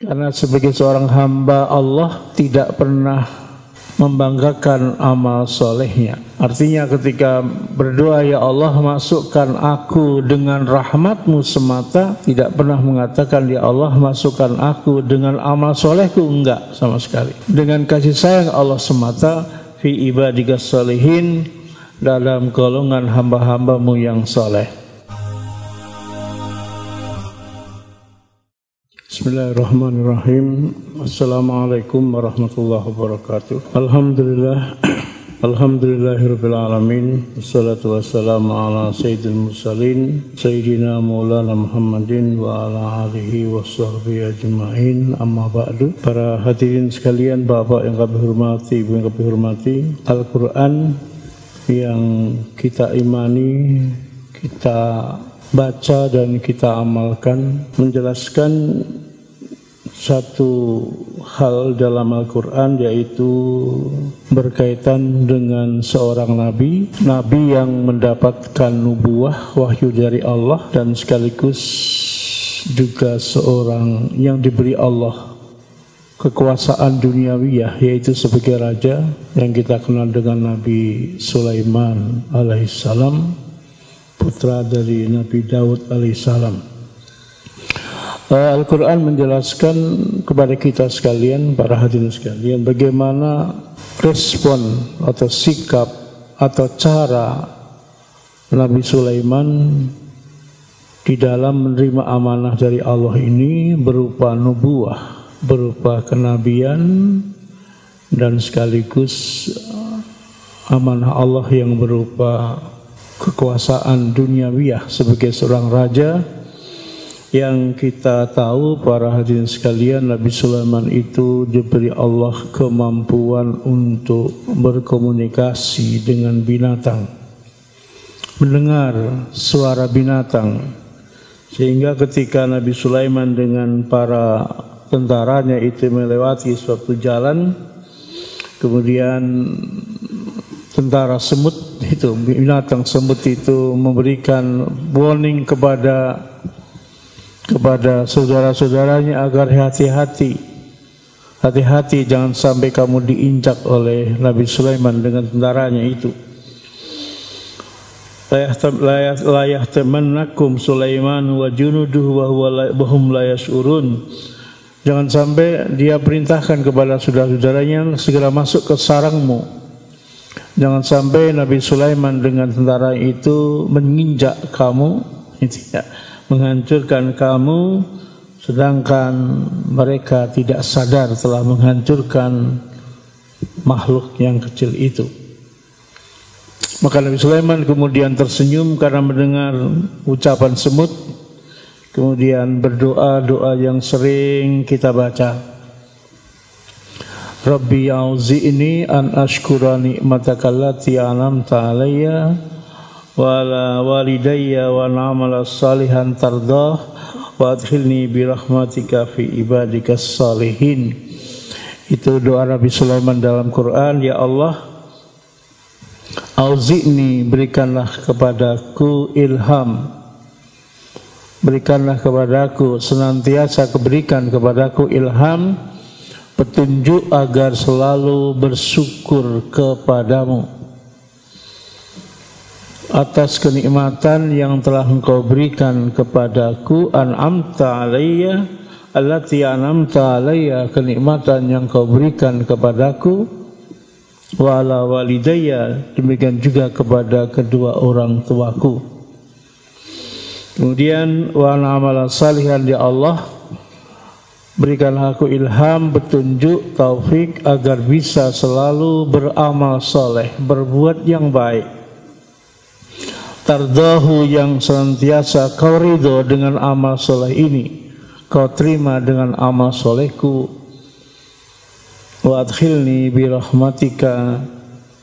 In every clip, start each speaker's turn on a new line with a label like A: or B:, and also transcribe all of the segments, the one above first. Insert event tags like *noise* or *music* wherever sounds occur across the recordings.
A: Karena sebagai seorang hamba Allah tidak pernah membanggakan amal solehnya. Artinya ketika berdoa ya Allah masukkan aku dengan rahmatmu semata tidak pernah mengatakan ya Allah masukkan aku dengan amal solehku enggak sama sekali. Dengan kasih sayang Allah semata fi ibadikas solehin dalam golongan hamba-hambamu yang soleh. Bismillahirrahmanirrahim. Assalamualaikum warahmatullahi wabarakatuh. Alhamdulillah *clears throat* Alhamdulillahirabbil alamin. Wassalatu wassalamu ala sayyidil mursalin sayyidina maulana Muhammadin wa ala alihi washabbihi ajmain. Amma ba'du. Para hadirin sekalian Bapak yang kami hormati Ibu yang kami hormati Al-Qur'an yang kita imani kita baca dan kita amalkan menjelaskan satu hal dalam Al-Quran yaitu berkaitan dengan seorang nabi, nabi yang mendapatkan nubuah wahyu dari Allah dan sekaligus juga seorang yang diberi Allah kekuasaan duniawiyah yaitu sebagai raja yang kita kenal dengan Nabi Sulaiman alaihissalam putra dari Nabi Daud alaihissalam. Uh, Al-Quran menjelaskan kepada kita sekalian, para hadirin sekalian, bagaimana respon atau sikap atau cara Nabi Sulaiman di dalam menerima amanah dari Allah ini berupa nubuah, berupa kenabian dan sekaligus amanah Allah yang berupa kekuasaan duniawiyah sebagai seorang raja yang kita tahu para hadirin sekalian Nabi Sulaiman itu diberi Allah kemampuan untuk berkomunikasi dengan binatang. Mendengar suara binatang. Sehingga ketika Nabi Sulaiman dengan para tentaranya itu melewati suatu jalan kemudian tentara semut itu binatang semut itu memberikan warning kepada kepada saudara-saudaranya agar hati-hati. Hati-hati jangan sampai kamu diinjak oleh Nabi Sulaiman dengan tentaranya itu. Layah temannakum Sulaiman wa junuduh wa hum layas urun. Jangan sampai dia perintahkan kepada saudara-saudaranya segera masuk ke sarangmu. Jangan sampai Nabi Sulaiman dengan tentara itu menginjak kamu. Itu ya menghancurkan kamu sedangkan mereka tidak sadar telah menghancurkan makhluk yang kecil itu. Maka Nabi Sulaiman kemudian tersenyum karena mendengar ucapan semut. Kemudian berdoa doa yang sering kita baca. Rabbi ini an ashkura ni'mataka allati an'amta alayya wa na'mal salihan tardah wa adkhilni bi rahmatika fi ibadikas salihin. Itu doa Nabi Sulaiman dalam Quran ya Allah auzi'ni berikanlah kepadaku ilham. Berikanlah kepadaku senantiasa keberikan kepadaku ilham petunjuk agar selalu bersyukur kepadamu atas kenikmatan yang telah engkau berikan kepadaku an'amta alayya allati an'amta alayya kenikmatan yang kau berikan kepadaku wa ala walidayya demikian juga kepada kedua orang tuaku. Kemudian wa amala salihan ya Allah berikanlah aku ilham petunjuk taufik agar bisa selalu beramal soleh berbuat yang baik tardahu yang senantiasa kau ridho dengan amal soleh ini kau terima dengan amal solehku. Wa adkhilni bi rahmatika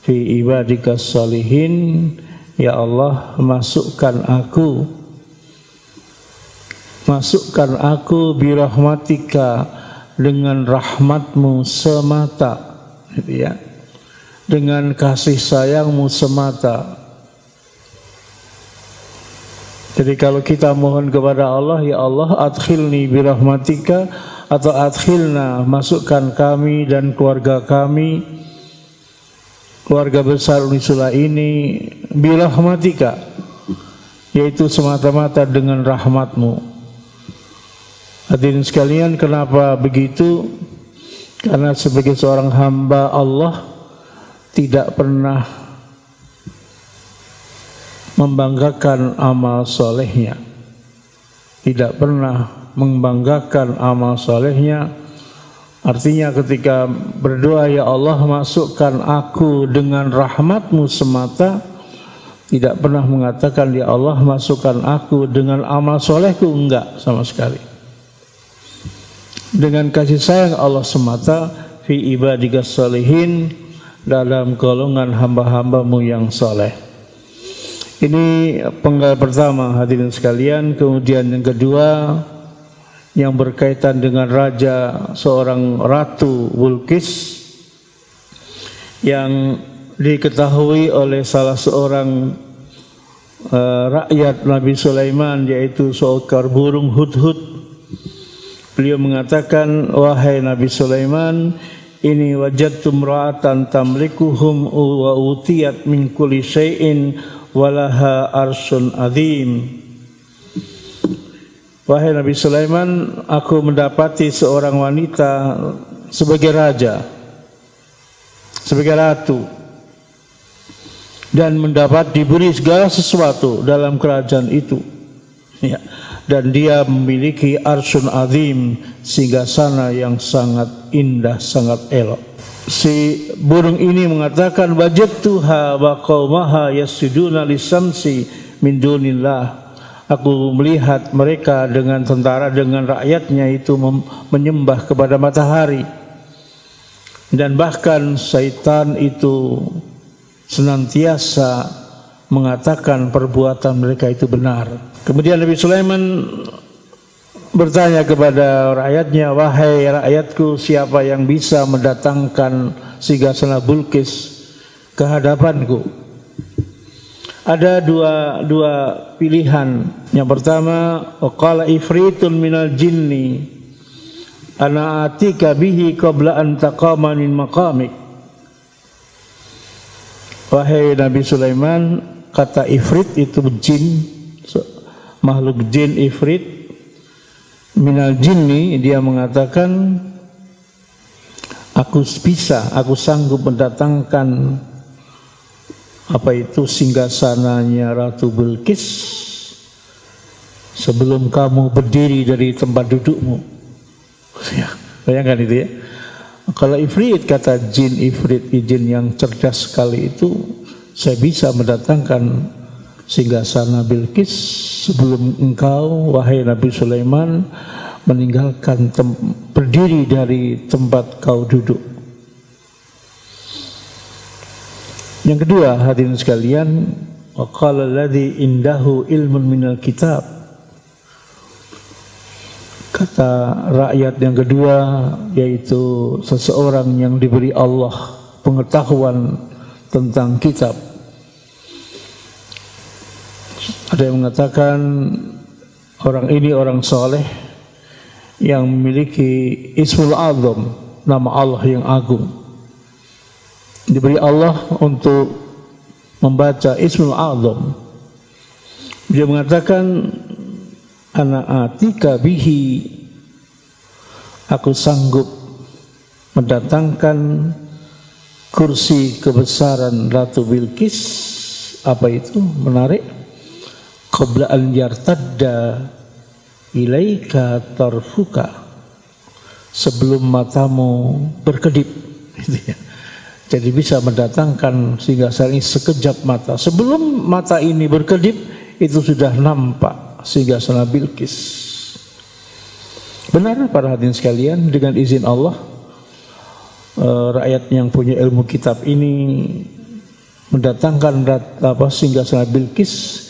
A: fi ibadika salihin. Ya Allah masukkan aku masukkan aku bi rahmatika dengan rahmatmu semata. Gitu ya. Dengan kasih sayangmu semata Jadi kalau kita mohon kepada Allah, ya Allah adkhilni birahmatika atau adkhilna, masukkan kami dan keluarga kami, keluarga besar Unisula ini birahmatika, yaitu semata-mata dengan rahmatmu. Hadirin sekalian, kenapa begitu? Karena sebagai seorang hamba Allah tidak pernah membanggakan amal solehnya. Tidak pernah membanggakan amal solehnya. Artinya ketika berdoa ya Allah masukkan aku dengan rahmatmu semata tidak pernah mengatakan ya Allah masukkan aku dengan amal solehku. Enggak sama sekali. Dengan kasih sayang Allah semata fi ibadikas salihin dalam golongan hamba-hambamu yang soleh ini penggal pertama hadirin sekalian. Kemudian yang kedua yang berkaitan dengan raja seorang ratu Bulkis yang diketahui oleh salah seorang uh, rakyat Nabi Sulaiman yaitu seekor burung hudhud. Beliau mengatakan, wahai Nabi Sulaiman, ini wajadtum ra'atan tamlikuhum wa utiyat min kulli syai'in walaha arsun azim Wahai Nabi Sulaiman, aku mendapati seorang wanita sebagai raja, sebagai ratu, dan mendapat diberi segala sesuatu dalam kerajaan itu. Ya. Dan dia memiliki arsun azim, sehingga sana yang sangat indah, sangat elok si burung ini mengatakan wajadtuha wa qaumaha yasjuduna lisamsi min dunillah Aku melihat mereka dengan tentara dengan rakyatnya itu menyembah kepada matahari dan bahkan syaitan itu senantiasa mengatakan perbuatan mereka itu benar. Kemudian Nabi Sulaiman bertanya kepada rakyatnya, wahai rakyatku, siapa yang bisa mendatangkan Sigasana Bulkis ke hadapanku? Ada dua dua pilihan. Yang pertama, qala ifritun minal jinni ana atika bihi qabla an taqama min maqamik. Wahai Nabi Sulaiman, kata ifrit itu jin, makhluk jin ifrit minal jinni dia mengatakan aku bisa aku sanggup mendatangkan apa itu singgasananya Ratu Bilqis sebelum kamu berdiri dari tempat dudukmu. Ya, bayangkan itu ya. Kalau ifrit kata jin ifrit jin yang cerdas sekali itu saya bisa mendatangkan sehingga sana Bilqis sebelum engkau wahai Nabi Sulaiman meninggalkan berdiri dari tempat kau duduk. Yang kedua hadirin sekalian waqala alladhi indahu ilmun minal kitab kata rakyat yang kedua yaitu seseorang yang diberi Allah pengetahuan tentang kitab ada yang mengatakan orang ini orang soleh yang memiliki Ismul Azam, nama Allah yang agung. Diberi Allah untuk membaca Ismul Azam. Dia mengatakan, Anak atika bihi, aku sanggup mendatangkan kursi kebesaran Ratu Bilqis. Apa itu? Menarik qabla an yartadda ilaika tarfuka sebelum matamu berkedip gitu ya. Jadi bisa mendatangkan sehingga ini sekejap mata. Sebelum mata ini berkedip itu sudah nampak sehingga sana Bilqis. Benar para hadirin sekalian dengan izin Allah eh, rakyat yang punya ilmu kitab ini mendatangkan apa sehingga sana Bilqis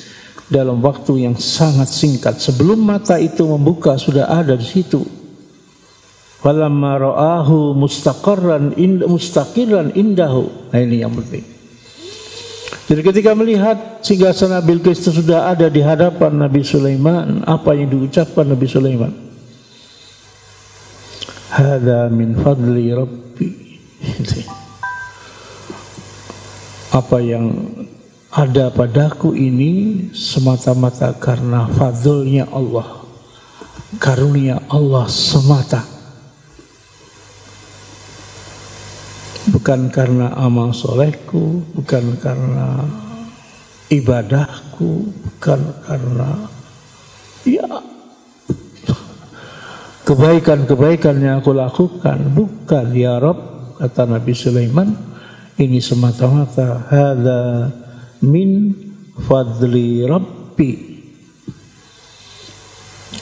A: dalam waktu yang sangat singkat. Sebelum mata itu membuka sudah ada di situ. Falamma ra'ahu mustaqarran ind mustaqiran indahu. Nah ini yang penting. Jadi ketika melihat singgasana Bilqis itu sudah ada di hadapan Nabi Sulaiman, apa yang diucapkan Nabi Sulaiman? Hada min fadli Rabbi. *laughs* Apa yang ada padaku ini semata-mata karena fadlnya Allah. Karunia Allah semata. bukan karena amal solehku, bukan karena ibadahku, bukan karena ya kebaikan-kebaikan yang aku lakukan, bukan ya Rob kata Nabi Sulaiman ini semata-mata hada min fadli Rabbi.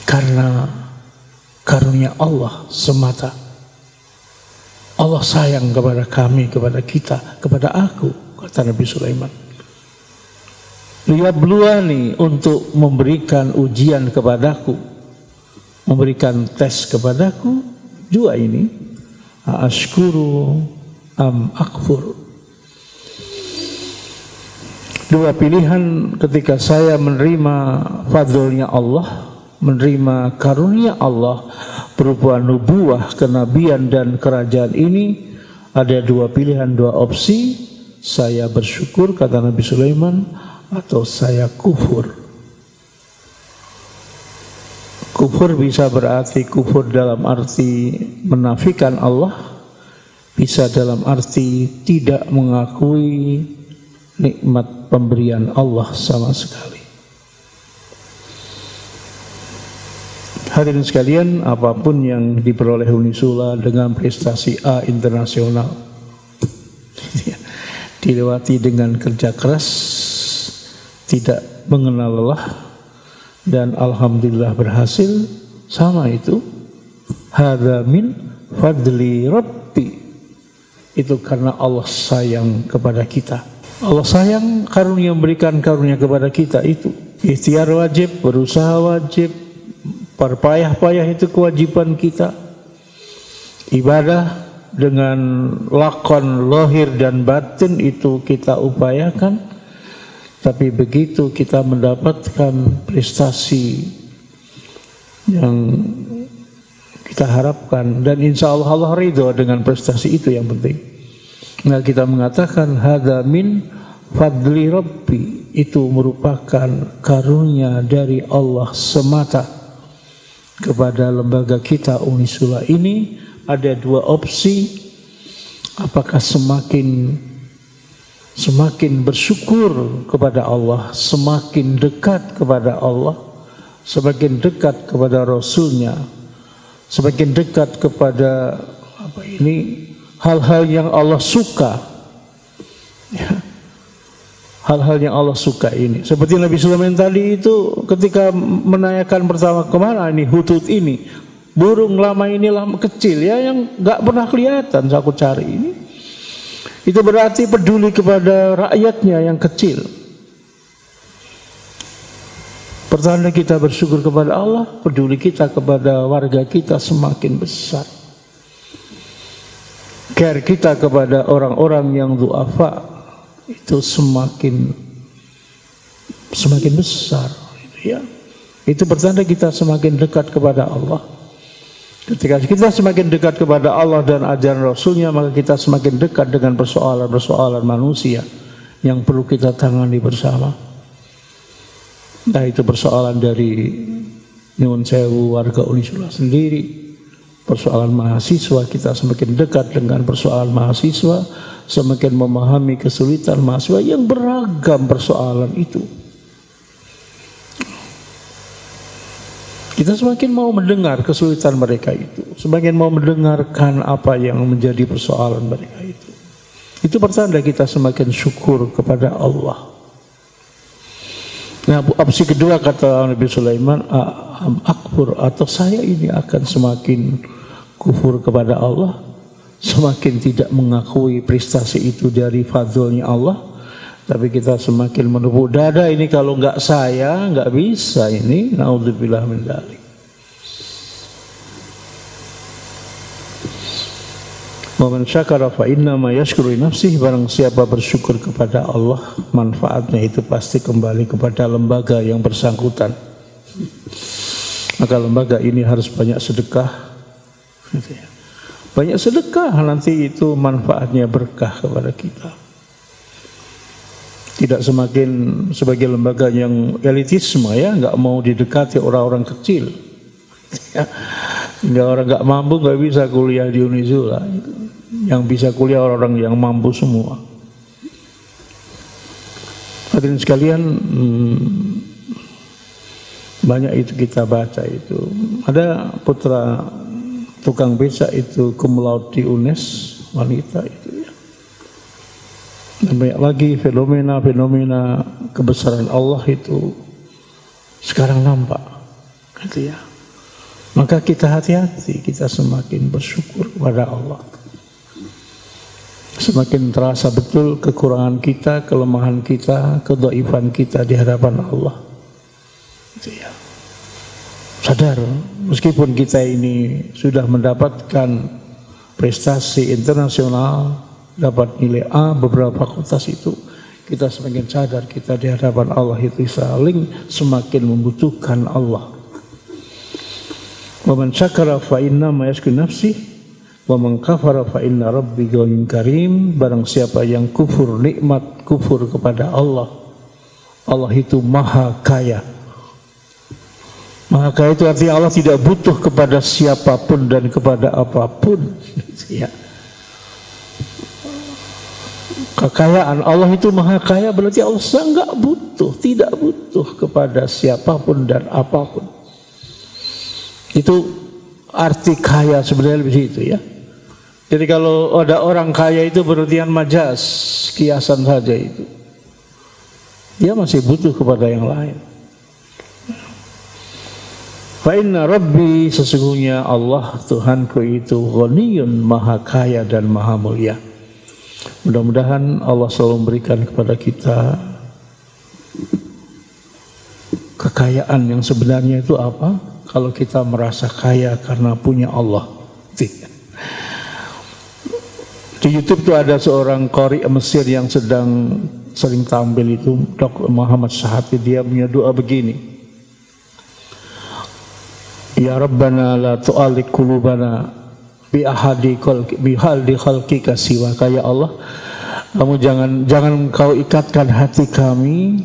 A: Karena karunia Allah semata. Allah sayang kepada kami, kepada kita, kepada aku, kata Nabi Sulaiman. Liyabluani untuk memberikan ujian kepadaku, memberikan tes kepadaku, dua ini, ashkuru am akfur. Dua pilihan ketika saya menerima fadlnya Allah, menerima karunia Allah berupa nubuah, kenabian dan kerajaan ini ada dua pilihan, dua opsi. Saya bersyukur kata Nabi Sulaiman atau saya kufur. Kufur bisa berarti kufur dalam arti menafikan Allah, bisa dalam arti tidak mengakui nikmat pemberian Allah sama sekali. Hadirin sekalian, apa pun yang diperoleh Unisula dengan prestasi A internasional *laughs* dilewati dengan kerja keras, tidak mengenal lelah dan alhamdulillah berhasil sama itu hadza min fadli rabbi itu karena Allah sayang kepada kita Allah sayang karunia memberikan karunia kepada kita itu ikhtiar wajib berusaha wajib Perpayah-payah itu kewajiban kita. Ibadah dengan lakon lohir dan batin itu kita upayakan. Tapi begitu kita mendapatkan prestasi yang kita harapkan dan insya Allah Allah ridho dengan prestasi itu yang penting. Nah kita mengatakan hada min fadli rabbi. Itu merupakan karunia dari Allah semata. Kepada lembaga kita Unisula ini ada dua opsi. Apakah semakin semakin bersyukur kepada Allah semakin dekat kepada Allah semakin dekat kepada Rasulnya semakin dekat kepada apa ini hal-hal yang Allah suka ya hal-hal yang Allah suka ini. Seperti Nabi Sulaiman tadi itu ketika menanyakan pertama ke mana ini hutut ini, burung lama ini lama kecil ya yang nggak pernah kelihatan aku cari ini. Itu berarti peduli kepada rakyatnya yang kecil. Pertanda kita bersyukur kepada Allah, peduli kita kepada warga kita semakin besar. Care kita kepada orang-orang yang duafa, itu semakin semakin besar ya. Itu bertanda kita semakin dekat kepada Allah. Ketika kita semakin dekat kepada Allah dan ajaran Rasulnya maka kita semakin dekat dengan persoalan-persoalan manusia yang perlu kita tangani bersama. Nah itu persoalan dari Nyun Sewu warga Unisula sendiri persoalan mahasiswa kita semakin dekat dengan persoalan mahasiswa semakin memahami kesulitan mahasiswa yang beragam persoalan itu. Kita semakin mau mendengar kesulitan mereka itu, semakin mau mendengarkan apa yang menjadi persoalan mereka itu. Itu pertanda kita semakin syukur kepada Allah. Nah, opsi kedua kata Nabi Sulaiman, akfur atau saya ini akan semakin kufur kepada Allah semakin tidak mengakui prestasi itu dari fadlnya Allah tapi kita semakin menepuk dada ini kalau nggak saya nggak bisa ini naudzubillah min dzalik Waman syakara fa inna ma yashkuru nafsih barang siapa bersyukur kepada Allah manfaatnya itu pasti kembali kepada lembaga yang bersangkutan. Maka lembaga ini harus banyak sedekah. Banyak sedekah nanti itu manfaatnya berkah kepada kita. Tidak semakin sebagai lembaga yang elitisme ya, nggak mau didekati orang-orang kecil. Ya. Nggak orang nggak mampu nggak bisa kuliah di Unisula. Yang bisa kuliah orang-orang yang mampu semua. Hadirin sekalian, hmm, banyak itu kita baca itu. Ada putra tukang becak itu kumlaut di UNES wanita itu ya. Dan banyak lagi fenomena-fenomena kebesaran Allah itu sekarang nampak. Gitu ya. Maka kita hati-hati, kita semakin bersyukur kepada Allah. Semakin terasa betul kekurangan kita, kelemahan kita, kedoifan kita di hadapan Allah. Itu ya. Sadar, meskipun kita ini sudah mendapatkan prestasi internasional, dapat nilai A beberapa fakultas itu, kita semakin sadar kita di hadapan Allah itu saling semakin membutuhkan Allah. Wa man syakara fa inna ma nafsi wa man kafara fa inna rabbi ghaniyyun karim. Barang siapa yang kufur nikmat kufur kepada Allah, Allah itu maha kaya. Maha kaya itu artinya Allah tidak butuh kepada siapa pun dan kepada apa pun. *laughs* ya. Kekayaan Allah itu maha kaya berarti Allah sangat butuh, tidak butuh kepada siapa pun dan apa pun. Itu arti kaya sebenarnya lebih itu ya. Jadi kalau ada orang kaya itu berarti majas, kiasan saja itu. Dia masih butuh kepada yang lain. Fa inna rabbi sesungguhnya Allah Tuhanku itu ghaniyun maha kaya dan maha mulia. Mudah-mudahan Allah selalu memberikan kepada kita kekayaan yang sebenarnya itu apa? kalau kita merasa kaya karena punya Allah. Di YouTube itu ada seorang kori Mesir yang sedang sering tampil itu Dr. Muhammad Sahabi dia punya doa begini. Ya Rabbana la tu'alik kulubana bi ahadi bi haldi khalqika siwa kaya Allah. Kamu jangan jangan kau ikatkan hati kami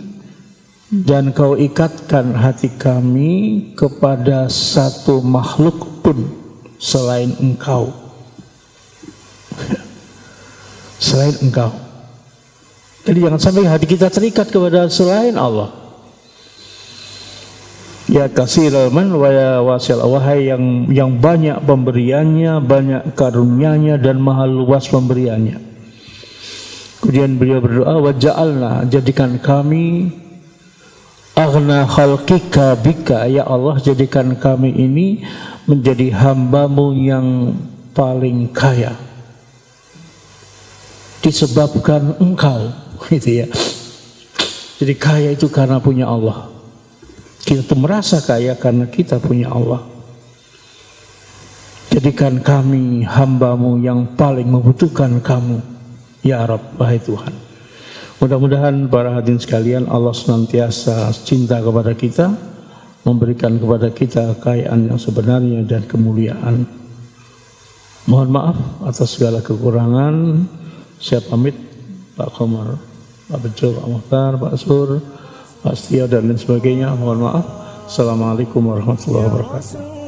A: dan kau ikatkan hati kami kepada satu makhluk pun selain engkau. *laughs* Selain engkau. Jadi jangan sampai hati kita terikat kepada selain Allah Ya kasih man wa ya wasil wahai yang yang banyak pemberiannya, banyak karunia-Nya dan mahal luas pemberiannya. Kemudian beliau berdoa wa ja'alna jadikan kami Aghna khalqika bika. Ya Allah jadikan kami ini Menjadi hambamu yang paling kaya. Disebabkan engkau *laughs* gitu ya. Jadi kaya itu karena punya Allah Kita tuh merasa kaya karena kita punya Allah Jadikan kami hambamu yang paling membutuhkan kamu Ya Rabb, wahai Tuhan Mudah-mudahan para hadirin sekalian Allah senantiasa cinta kepada kita, memberikan kepada kita kekayaan yang sebenarnya dan kemuliaan. Mohon maaf atas segala kekurangan. Saya pamit Pak Komar, Pak Bejo, Pak Muhtar, Pak Sur, Pak Setia dan lain sebagainya. Mohon maaf. Assalamualaikum warahmatullahi wabarakatuh.